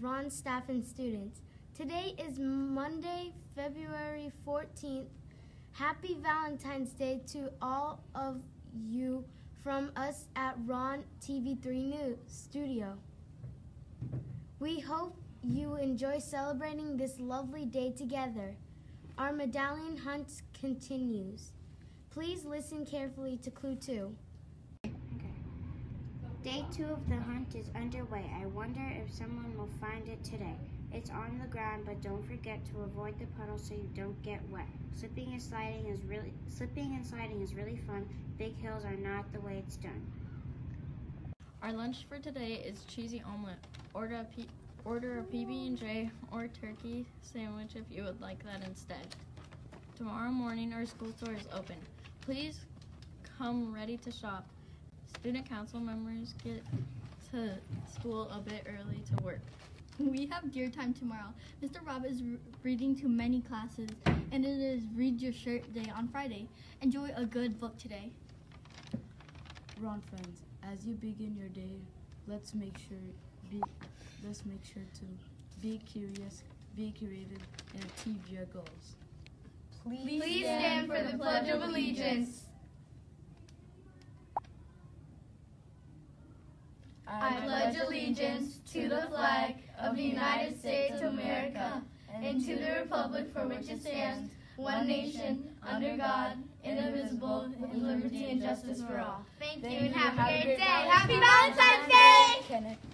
Rahn staff and students. Today is Monday, February 14th. Happy Valentine's Day to all of you from us at Rahn TV3 News Studio. We hope you enjoy celebrating this lovely day together. Our medallion hunt continues. Please listen carefully to clue 2. Day two of the hunt is underway. I wonder if someone will find it today. It's on the ground, but don't forget to avoid the puddle so you don't get wet. Slipping and sliding is really slipping and sliding is really fun. Big hills are not the way it's done. Our lunch for today is cheesy omelet. Order a, P- order a PB&J or turkey sandwich if you would like that instead. Tomorrow morning our school store is open. Please come ready to shop. Student council members get to school a bit early to work. We have DEAR time tomorrow. Mr. Rob is r- reading to many classes, and it is Read Your Shirt Day on Friday. Enjoy a good book today. Rahn friends, as you begin your day, let's make sure be let's make sure to be curious, be creative, and achieve your goals. Please stand for the Pledge of Allegiance. I pledge allegiance to the flag of the United States of America and to the republic for which it stands, one nation, under God, indivisible, with liberty and justice for all. Thank you and have a great day. Happy Valentine's Day!